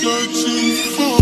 searching for